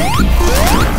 Let's go.